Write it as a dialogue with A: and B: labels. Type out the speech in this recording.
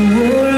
A: the world